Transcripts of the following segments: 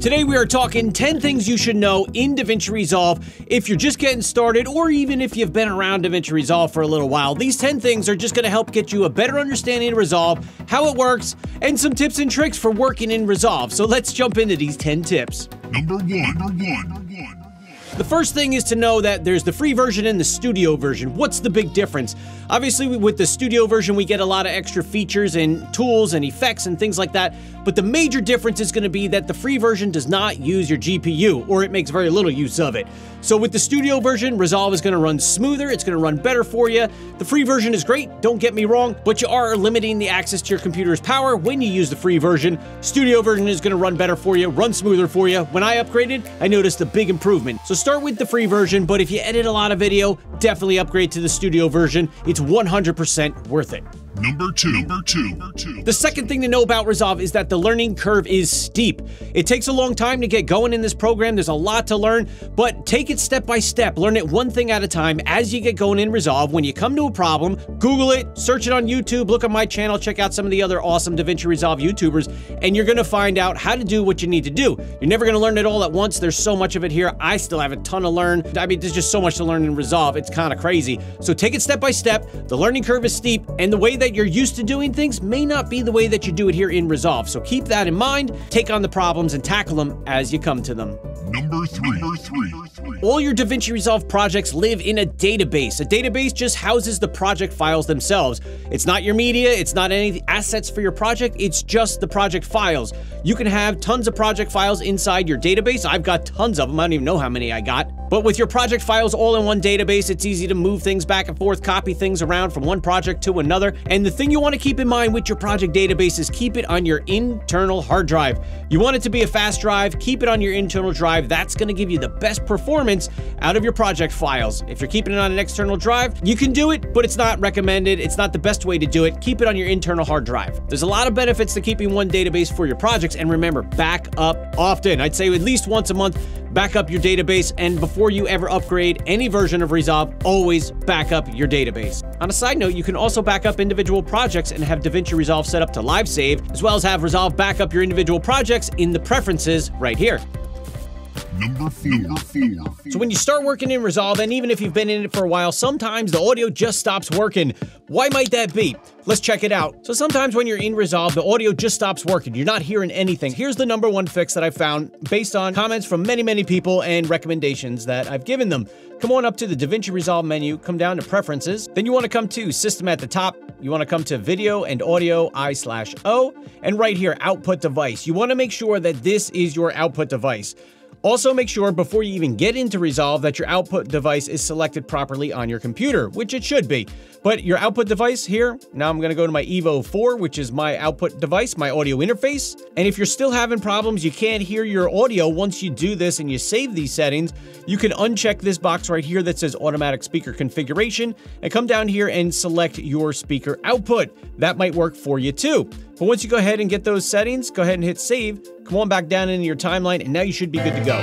Today we are talking 10 things you should know in DaVinci Resolve if you're just getting started or even if you've been around DaVinci Resolve for a little while. These 10 things are just going to help get you a better understanding of Resolve, how it works, and some tips and tricks for working in Resolve. So let's jump into these 10 tips. Number one. Number one. The first thing is to know that there's the free version and the studio version. What's the big difference? Obviously, with the studio version, we get a lot of extra features and tools and effects and things like that, but the major difference is going to be that the free version does not use your GPU, or it makes very little use of it. So with the studio version, Resolve is going to run smoother, it's going to run better for you. The free version is great, don't get me wrong, but you are limiting the access to your computer's power when you use the free version. Studio version is going to run better for you, run smoother for you. When I upgraded, I noticed a big improvement. So start with the free version, but if you edit a lot of video, definitely upgrade to the studio version. It's 100% worth it. Number two. Number two. The second thing to know about Resolve is that the learning curve is steep. It takes a long time to get going in this program. There's a lot to learn, but take it step by step. Learn it one thing at a time as you get going in Resolve. When you come to a problem, Google it, search it on YouTube, look at my channel, check out some of the other awesome DaVinci Resolve YouTubers, and you're gonna find out how to do what you need to do. You're never gonna learn it all at once. There's so much of it here. I still have a ton to learn. I mean, there's just so much to learn in Resolve. It's kind of crazy. So take it step by step. The learning curve is steep, and the way that you're used to doing things may not be the way that you do it here in Resolve. So keep that in mind, take on the problems, and tackle them as you come to them. Number three. Number three. All your DaVinci Resolve projects live in a database. A database just houses the project files themselves. It's not your media, it's not any assets for your project, it's just the project files. You can have tons of project files inside your database. I've got tons of them, I don't even know how many I got. But with your project files all in one database, it's easy to move things back and forth, copy things around from one project to another. And the thing you want to keep in mind with your project database is keep it on your internal hard drive. You want it to be a fast drive, keep it on your internal drive. That's going to give you the best performance out of your project files. If you're keeping it on an external drive, you can do it, but it's not recommended. It's not the best way to do it. Keep it on your internal hard drive. There's a lot of benefits to keeping one database for your projects. And remember, back up often. I'd say at least once a month, back up your database, and before you ever upgrade any version of Resolve, always back up your database. On a side note, you can also back up individual projects and have DaVinci Resolve set up to live save, as well as have Resolve back up your individual projects in the preferences right here. Number four. Number four. So when you start working in Resolve, and even if you've been in it for a while, sometimes the audio just stops working. Why might that be? Let's check it out. So sometimes when you're in Resolve, the audio just stops working. You're not hearing anything. Here's the number one fix that I found based on comments from many, many people and recommendations that I've given them. Come on up to the DaVinci Resolve menu, come down to Preferences, then you want to come to System at the top, you want to come to Video and Audio I slash O, and right here, Output Device. You want to make sure that this is your output device. Also make sure before you even get into Resolve that your output device is selected properly on your computer, which it should be. But your output device here, now I'm going to go to my Evo 4, which is my output device, my audio interface. And if you're still having problems, you can't hear your audio once you do this and you save these settings, you can uncheck this box right here that says automatic speaker configuration and come down here and select your speaker output. That might work for you too. But once you go ahead and get those settings, go ahead and hit save, come on back down into your timeline, and now you should be good to go.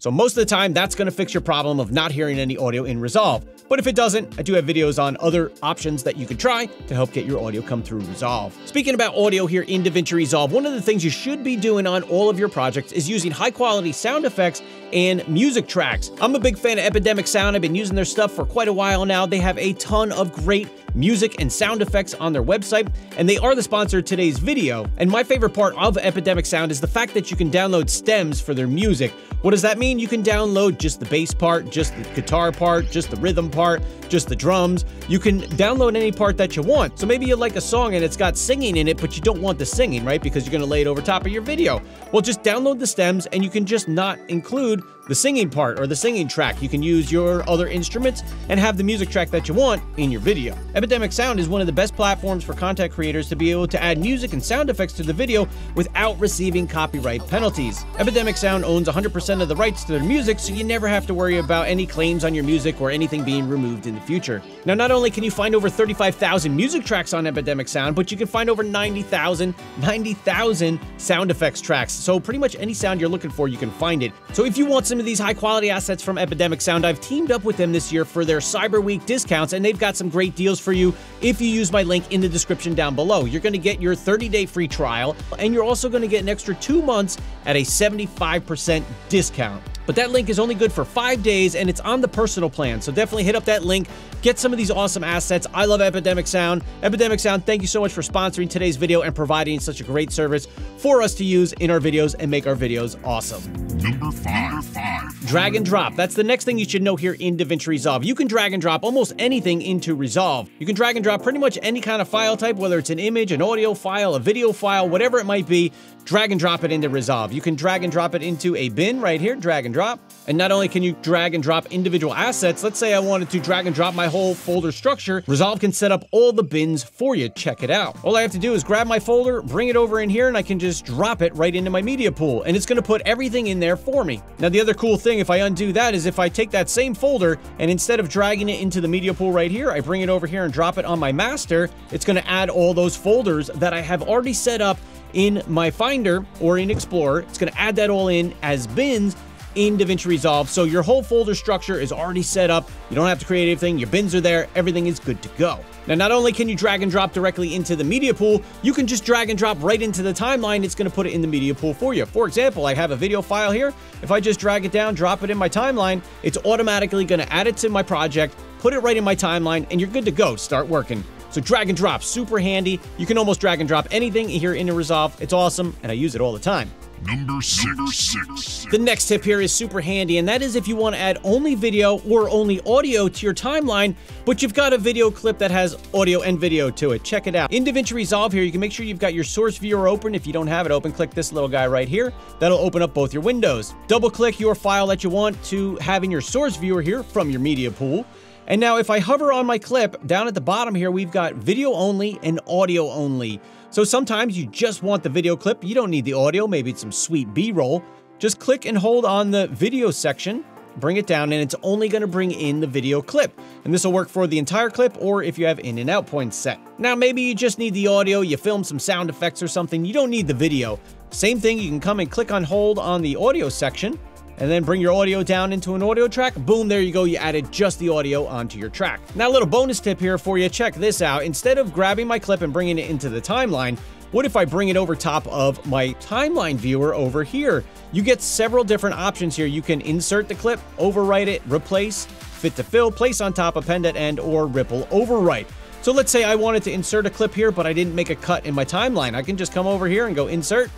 So most of the time, that's to fix your problem of not hearing any audio in Resolve. But if it doesn't, I do have videos on other options that you could try to help get your audio come through Resolve. Speaking about audio here in DaVinci Resolve, one of the things you should be doing on all of your projects is using high quality sound effects and music tracks. I'm a big fan of Epidemic Sound. I've been using their stuff for quite a while now. They have a ton of great music and sound effects on their website, and they are the sponsor of today's video. And my favorite part of Epidemic Sound is the fact that you can download stems for their music. What does that mean? You can download just the bass part, just the guitar part, just the rhythm part, just the drums. You can download any part that you want. So maybe you like a song and it's got singing in it, but you don't want the singing, right? Because you're gonna lay it over top of your video. Well, just download the stems and you can just not include the singing part or the singing track. You can use your other instruments and have the music track that you want in your video. Epidemic Sound is one of the best platforms for content creators to be able to add music and sound effects to the video without receiving copyright penalties. Epidemic Sound owns 100% of the rights to their music, so you never have to worry about any claims on your music or anything being removed in the future. Now, not only can you find over 35,000 music tracks on Epidemic Sound, but you can find over 90,000 90,000 sound effects tracks. So pretty much any sound you're looking for, you can find it. So if you want some of these high quality assets from Epidemic Sound, I've teamed up with them this year for their Cyber Week discounts, and they've got some great deals for you if you use my link in the description down below. You're going to get your 30 day free trial, and you're also going to get an extra two months at a 75% discount. But that link is only good for five days and it's on the personal plan. So definitely hit up that link, get some of these awesome assets. I love Epidemic Sound. Epidemic Sound, thank you so much for sponsoring today's video and providing such a great service for us to use in our videos and make our videos awesome. Number five. five. Drag and drop. That's the next thing you should know here in DaVinci Resolve. You can drag and drop almost anything into Resolve. You can drag and drop pretty much any kind of file type, whether it's an image, an audio file, a video file, whatever it might be, drag and drop it into Resolve. You can drag and drop it into a bin right here, drag and drop. And not only can you drag and drop individual assets, let's say I wanted to drag and drop my whole folder structure, Resolve can set up all the bins for you. Check it out. All I have to do is grab my folder, bring it over in here, and I can just drop it right into my media pool. And it's gonna put everything in there for me. Now, the other cool thing, if I undo that, is if I take that same folder and instead of dragging it into the media pool right here, I bring it over here and drop it on my master, it's gonna add all those folders that I have already set up in my Finder or in Explorer. It's going to add that all in as bins in DaVinci Resolve. So your whole folder structure is already set up. You don't have to create anything. Your bins are there. Everything is good to go. Now, not only can you drag and drop directly into the media pool, you can just drag and drop right into the timeline. It's going to put it in the media pool for you. For example, I have a video file here. If I just drag it down, drop it in my timeline, it's automatically going to add it to my project, put it right in my timeline, and you're good to go. Start working. So drag and drop, super handy. You can almost drag and drop anything here in Resolve. It's awesome, and I use it all the time. Number six. Number six. The next tip here is super handy, and that is if you want to add only video or only audio to your timeline, but you've got a video clip that has audio and video to it. Check it out. In DaVinci Resolve here, you can make sure you've got your source viewer open. If you don't have it open, click this little guy right here. That'll open up both your windows. Double click your file that you want to have in your source viewer here from your media pool. And now if I hover on my clip, down at the bottom here, we've got video only and audio only. So sometimes you just want the video clip, you don't need the audio, maybe it's some sweet B-roll. Just click and hold on the video section, bring it down, and it's only gonna bring in the video clip. And this will work for the entire clip or if you have in and out points set. Now maybe you just need the audio, you film some sound effects or something, you don't need the video. Same thing, you can come and click on hold on the audio section, and then bring your audio down into an audio track. Boom, there you go. You added just the audio onto your track. Now, a little bonus tip here for you. Check this out. Instead of grabbing my clip and bringing it into the timeline, what if I bring it over top of my timeline viewer over here? You get several different options here. You can insert the clip, overwrite it, replace, fit to fill, place on top, append at end, or ripple overwrite. So let's say I wanted to insert a clip here, but I didn't make a cut in my timeline. I can just come over here and go insert,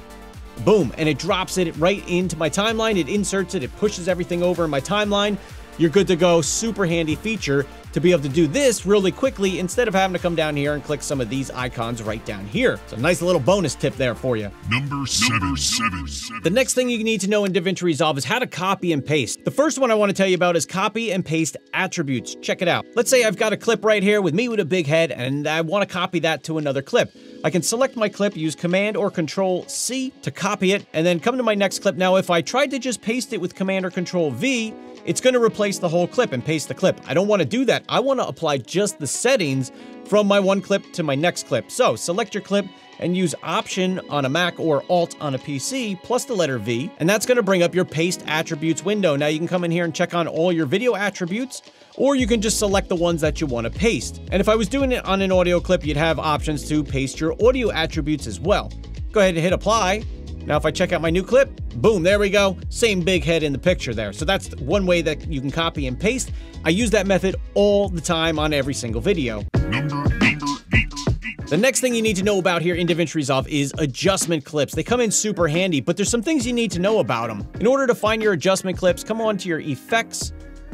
Boom, and it drops it right into my timeline. It inserts it, it pushes everything over in my timeline. You're good to go. Super handy feature to be able to do this really quickly instead of having to come down here and click some of these icons right down here. So nice little bonus tip there for you. Number seven. Number seven. The next thing you need to know in DaVinci Resolve is how to copy and paste. The first one I want to tell you about is copy and paste attributes. Check it out. Let's say I've got a clip right here with me with a big head and I want to copy that to another clip. I can select my clip, use Command or Control C to copy it, and then come to my next clip. Now, if I tried to just paste it with Command or Control V, it's going to replace the whole clip and paste the clip. I don't want to do that. I want to apply just the settings from my one clip to my next clip. So select your clip and use Option on a Mac or Alt on a PC plus the letter V, and that's going to bring up your Paste Attributes window. Now you can come in here and check on all your video attributes, or you can just select the ones that you want to paste. And if I was doing it on an audio clip, you'd have options to paste your audio attributes as well. Go ahead and hit Apply, now, if I check out my new clip, boom, there we go. Same big head in the picture there. So that's one way that you can copy and paste. I use that method all the time on every single video. The next thing you need to know about here in DaVinci Resolve is adjustment clips. They come in super handy, but there's some things you need to know about them. In order to find your adjustment clips, come on to your effects,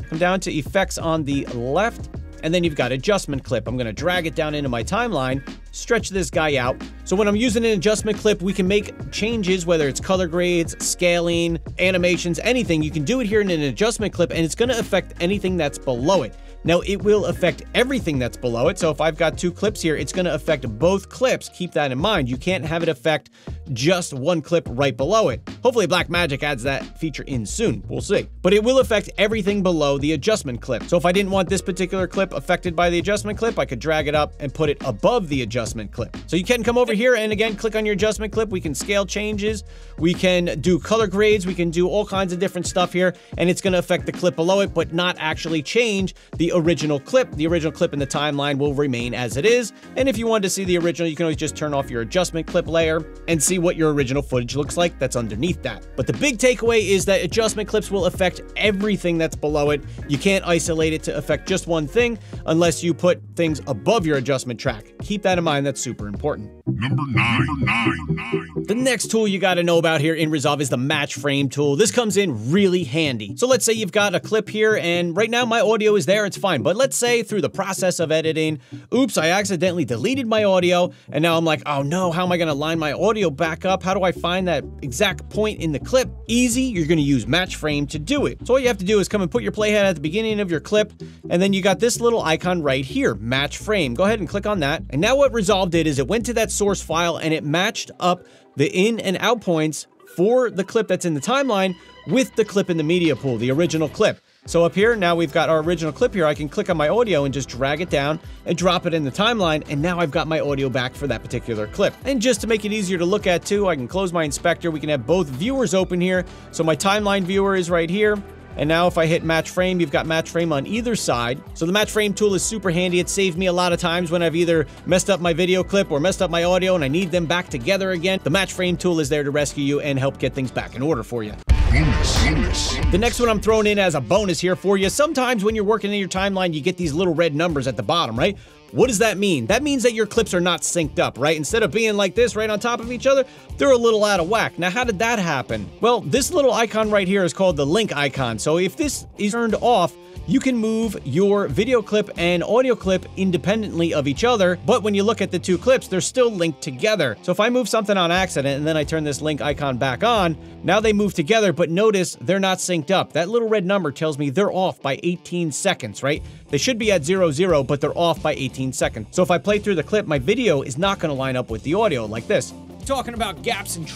come down to effects on the left, and then you've got adjustment clip. I'm gonna drag it down into my timeline, stretch this guy out. So when I'm using an adjustment clip, we can make changes, whether it's color grades, scaling, animations, anything. You can do it here in an adjustment clip and it's gonna affect anything that's below it. Now it will affect everything that's below it. So if I've got two clips here, it's gonna affect both clips. Keep that in mind. You can't have it affect just one clip right below it. Hopefully Blackmagic adds that feature in soon. We'll see. But it will affect everything below the adjustment clip. So if I didn't want this particular clip affected by the adjustment clip, I could drag it up and put it above the adjustment clip. So you can come over here and again, click on your adjustment clip. We can scale changes. We can do color grades. We can do all kinds of different stuff here. And it's going to affect the clip below it, but not actually change the original clip. The original clip in the timeline will remain as it is. And if you wanted to see the original, you can always just turn off your adjustment clip layer and see what your original footage looks like that's underneath that. But the big takeaway is that adjustment clips will affect everything that's below it. You can't isolate it to affect just one thing unless you put things above your adjustment track. Keep that in mind, that's super important. Number nine. Number nine. nine. The next tool you got to know about here in Resolve is the match frame tool. This comes in really handy. So let's say you've got a clip here and right now my audio is there, it's fine. But let's say through the process of editing, oops, I accidentally deleted my audio and now I'm like, oh no, how am I going to line my audio back up? How do I find that exact point in the clip? Easy, you're going to use match frame to do it. So all you have to do is come and put your playhead at the beginning of your clip and then you got this little icon right here, match frame. Go ahead and click on that. And now what Resolve did is it went to that source file and it matched up the in and out points for the clip that's in the timeline with the clip in the media pool, the original clip. So up here, now we've got our original clip here. I can click on my audio and just drag it down and drop it in the timeline, and now I've got my audio back for that particular clip. And just to make it easier to look at too, I can close my inspector. We can have both viewers open here. So my timeline viewer is right here. And now if I hit match frame, you've got match frame on either side. So the match frame tool is super handy. It saved me a lot of times when I've either messed up my video clip or messed up my audio and I need them back together again. The match frame tool is there to rescue you and help get things back in order for you. Bonus. Bonus. The next one I'm throwing in as a bonus here for you. Sometimes when you're working in your timeline, you get these little red numbers at the bottom, right? What does that mean? That means that your clips are not synced up, right? Instead of being like this right on top of each other, they're a little out of whack. Now, how did that happen? Well, this little icon right here is called the link icon. So if this is turned off, you can move your video clip and audio clip independently of each other, but when you look at the two clips, they're still linked together. So if I move something on accident and then I turn this link icon back on, now they move together, but notice they're not synced up. That little red number tells me they're off by 18 seconds, right? They should be at 0, 0, but they're off by 18 seconds. So if I play through the clip, my video is not gonna line up with the audio like this. Talking about gaps and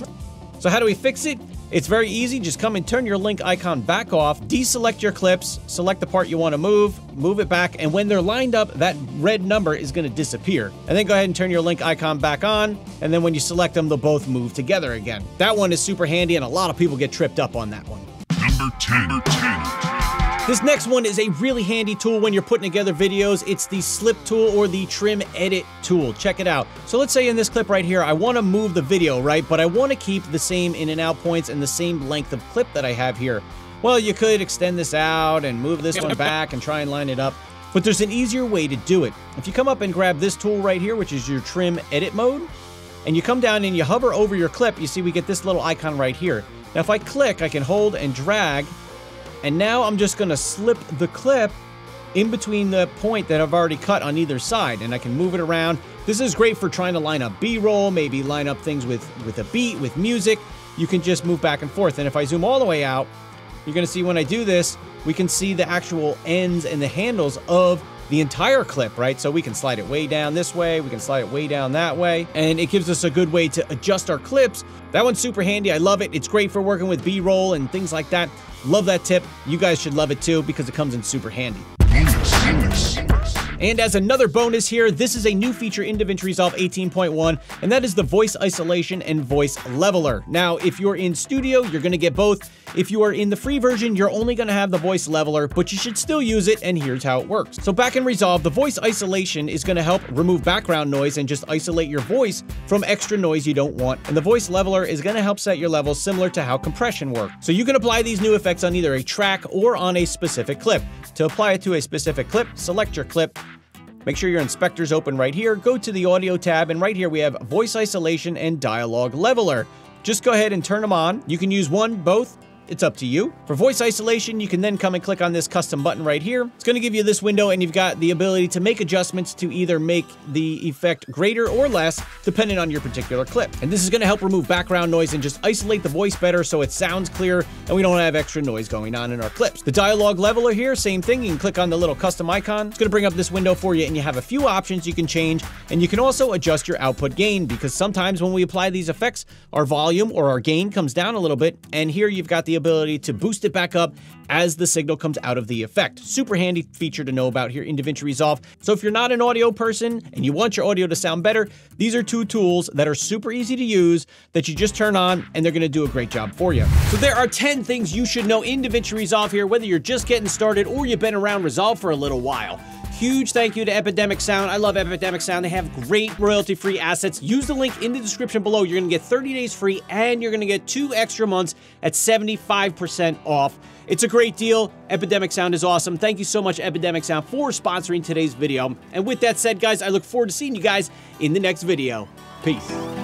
so how do we fix it? It's very easy. Just come and turn your link icon back off, deselect your clips, select the part you want to move, move it back, and when they're lined up, that red number is going to disappear. And then go ahead and turn your link icon back on, and then when you select them, they'll both move together again. That one is super handy, and a lot of people get tripped up on that one. Number 10. Number 10. This next one is a really handy tool when you're putting together videos. It's the slip tool or the trim edit tool. Check it out. So let's say in this clip right here, I want to move the video, right? But I want to keep the same in and out points and the same length of clip that I have here. Well, you could extend this out and move this one back and try and line it up. But there's an easier way to do it. If you come up and grab this tool right here, which is your trim edit mode, and you come down and you hover over your clip, you see we get this little icon right here. Now if I click, I can hold and drag and now I'm just gonna slip the clip in between the point that I've already cut on either side and I can move it around. This is great for trying to line up B-roll, maybe line up things with, with a beat, with music. You can just move back and forth. And if I zoom all the way out, you're gonna see when I do this, we can see the actual ends and the handles of the entire clip, right? So we can slide it way down this way, we can slide it way down that way, and it gives us a good way to adjust our clips. That one's super handy. I love it. It's great for working with B-roll and things like that. Love that tip. You guys should love it too because it comes in super handy. And as another bonus here, this is a new feature in DaVinci Resolve 18.1, and that is the voice isolation and voice leveler. Now, if you're in Studio, you're going to get both. If you are in the free version, you're only going to have the voice leveler, but you should still use it, and here's how it works. So back in Resolve, the voice isolation is going to help remove background noise and just isolate your voice from extra noise you don't want. And the voice leveler is going to help set your levels similar to how compression works. So you can apply these new effects on either a track or on a specific clip. To apply it to a specific clip, select your clip, Make sure your inspector's open right here, go to the audio tab, and right here we have voice isolation and dialogue leveler. Just go ahead and turn them on. You can use one, both, It's up to you. For voice isolation, you can then come and click on this custom button right here. It's going to give you this window and you've got the ability to make adjustments to either make the effect greater or less depending on your particular clip. And this is going to help remove background noise and just isolate the voice better so it sounds clear and we don't have extra noise going on in our clips. The dialogue leveler here, same thing. You can click on the little custom icon. It's going to bring up this window for you and you have a few options you can change and you can also adjust your output gain because sometimes when we apply these effects, our volume or our gain comes down a little bit and here you've got the ability to boost it back up as the signal comes out of the effect. Super handy feature to know about here in DaVinci Resolve. So if you're not an audio person and you want your audio to sound better, these are two tools that are super easy to use that you just turn on and they're gonna do a great job for you. So there are 10 things you should know in DaVinci Resolve here, whether you're just getting started or you've been around Resolve for a little while huge thank you to Epidemic Sound. I love Epidemic Sound. They have great royalty free assets. Use the link in the description below. You're going to get 30 days free and you're going to get two extra months at 75% off. It's a great deal. Epidemic Sound is awesome. Thank you so much, Epidemic Sound, for sponsoring today's video. And with that said, guys, I look forward to seeing you guys in the next video. Peace.